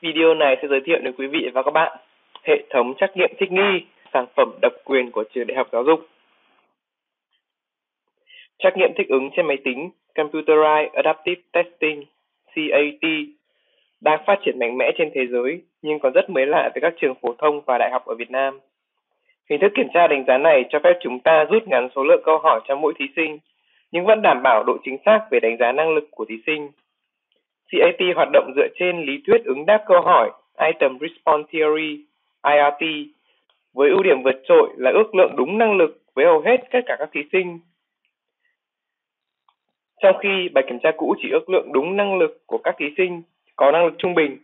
Video này sẽ giới thiệu đến quý vị và các bạn hệ thống trắc nghiệm thích nghi, sản phẩm độc quyền của trường đại học giáo dục. Trắc nghiệm thích ứng trên máy tính Computerized Adaptive Testing CAT đang phát triển mạnh mẽ trên thế giới nhưng còn rất mới lạ với các trường phổ thông và đại học ở Việt Nam. Hình thức kiểm tra đánh giá này cho phép chúng ta rút ngắn số lượng câu hỏi cho mỗi thí sinh, nhưng vẫn đảm bảo độ chính xác về đánh giá năng lực của thí sinh. CAT hoạt động dựa trên lý thuyết ứng đáp câu hỏi, Item Response Theory IRT với ưu điểm vượt trội là ước lượng đúng năng lực với hầu hết tất cả các thí sinh. Trong khi bài kiểm tra cũ chỉ ước lượng đúng năng lực của các thí sinh, có năng lực trung bình.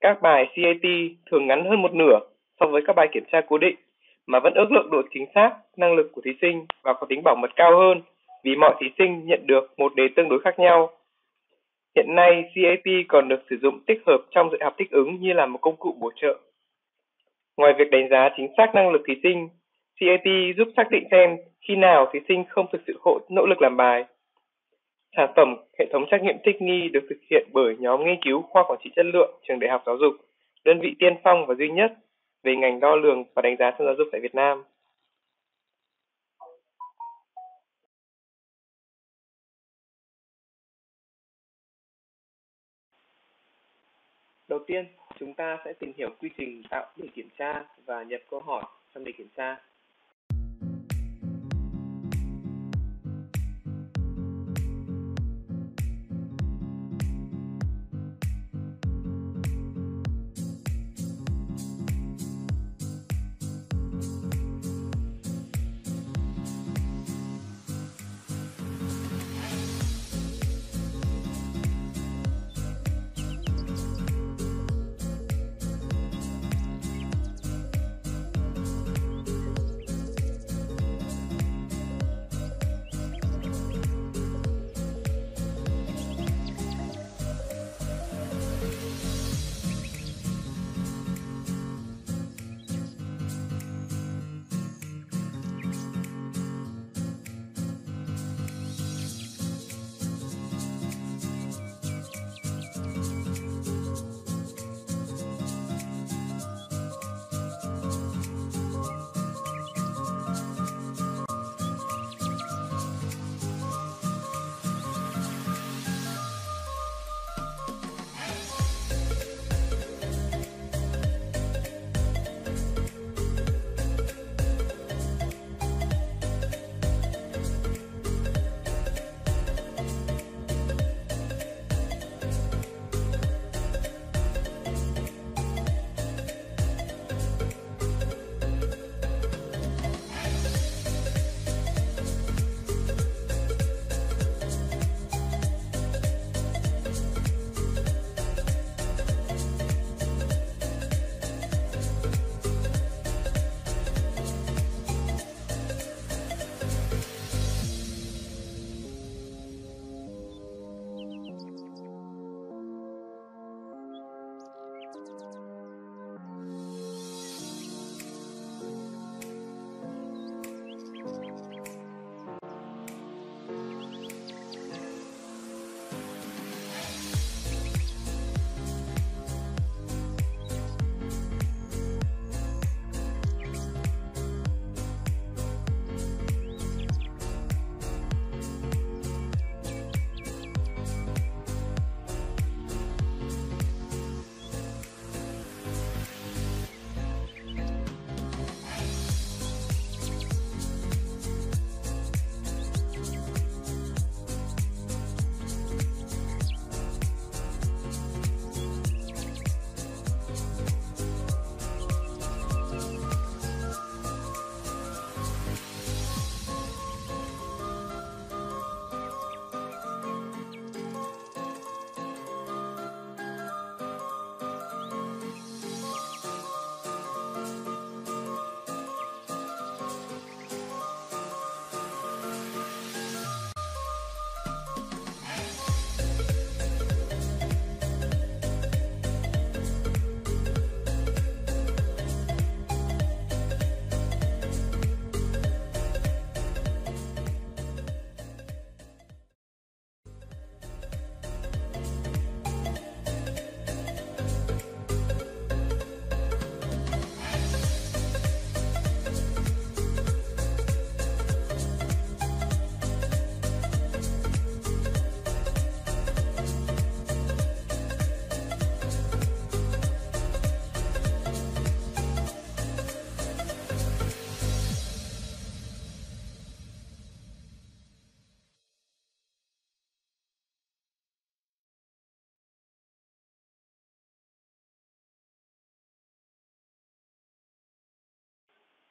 Các bài CAT thường ngắn hơn một nửa so với các bài kiểm tra cố định, mà vẫn ước lượng độ chính xác năng lực của thí sinh và có tính bảo mật cao hơn vì mọi thí sinh nhận được một đề tương đối khác nhau. Hiện nay, CAP còn được sử dụng tích hợp trong dạy học thích ứng như là một công cụ bổ trợ. Ngoài việc đánh giá chính xác năng lực thí sinh, CAP giúp xác định xem khi nào thí sinh không thực sự hộ nỗ lực làm bài. Sản phẩm hệ thống trắc nghiệm thích nghi được thực hiện bởi nhóm nghiên cứu khoa quản trị chất lượng trường Đại học Giáo dục, đơn vị tiên phong và duy nhất về ngành đo lường và đánh giá trong giáo dục tại Việt Nam. Đầu tiên, chúng ta sẽ tìm hiểu quy trình tạo đề kiểm tra và nhập câu hỏi trong đề kiểm tra.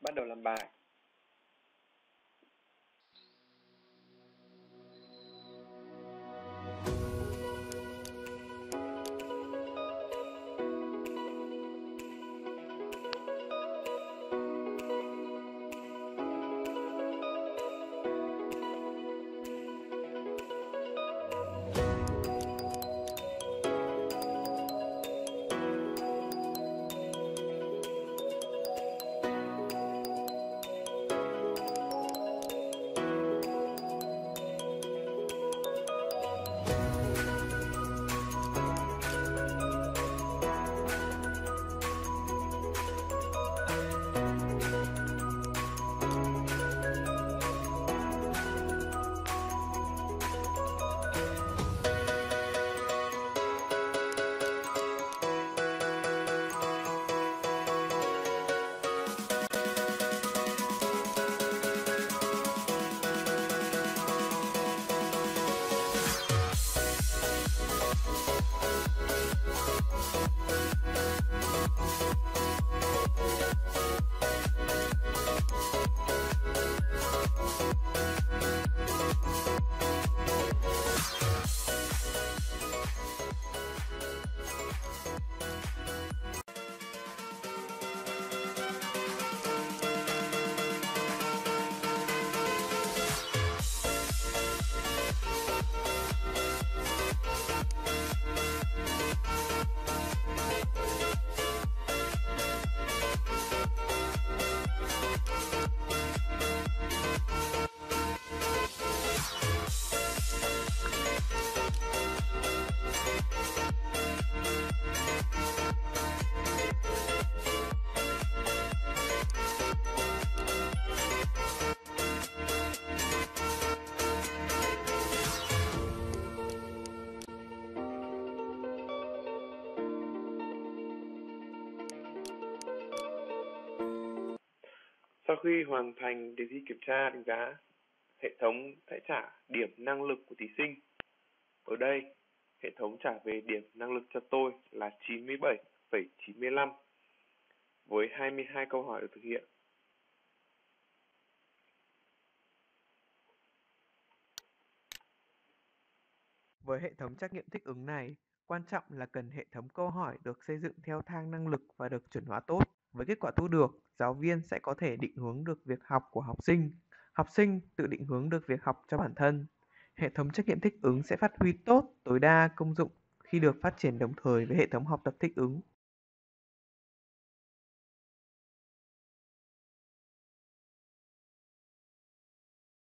Bắt đầu làm bài. Sau khi hoàn thành đề thi kiểm tra đánh giá, hệ thống sẽ trả điểm năng lực của thí sinh. Ở đây, hệ thống trả về điểm năng lực cho tôi là 97,95 với 22 câu hỏi được thực hiện. Với hệ thống trắc nghiệm thích ứng này, quan trọng là cần hệ thống câu hỏi được xây dựng theo thang năng lực và được chuẩn hóa tốt. Với kết quả thu được, giáo viên sẽ có thể định hướng được việc học của học sinh, học sinh tự định hướng được việc học cho bản thân. Hệ thống trách nhiệm thích ứng sẽ phát huy tốt tối đa công dụng khi được phát triển đồng thời với hệ thống học tập thích ứng.